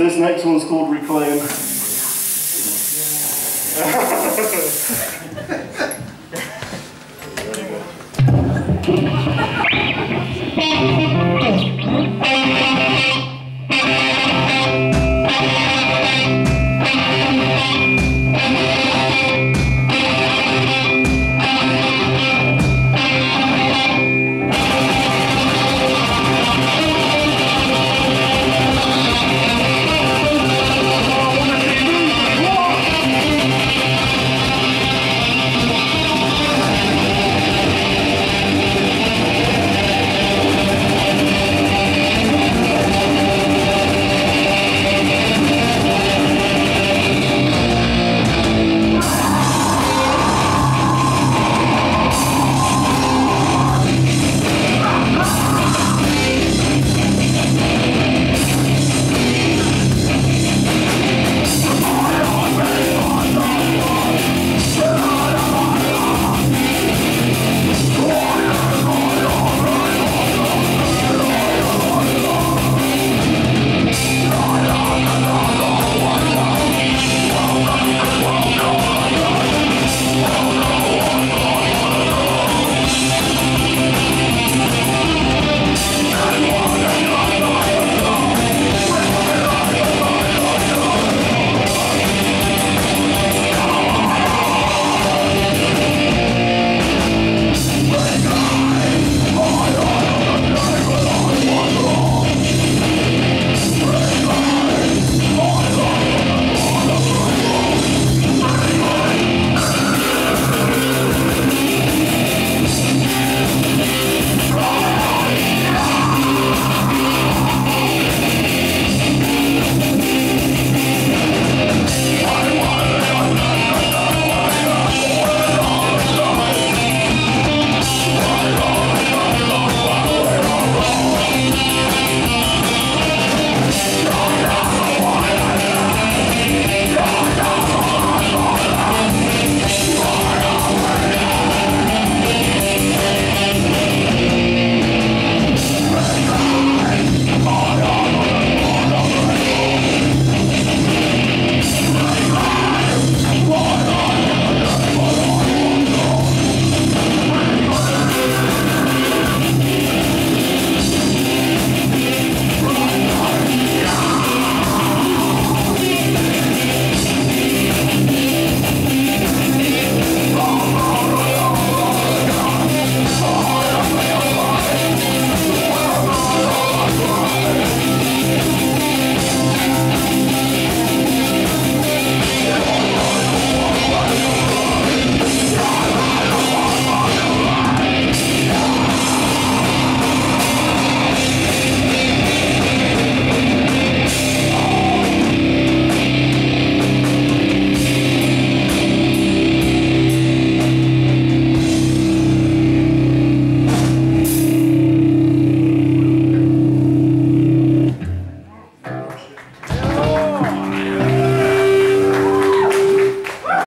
So this next one's called Reclaim.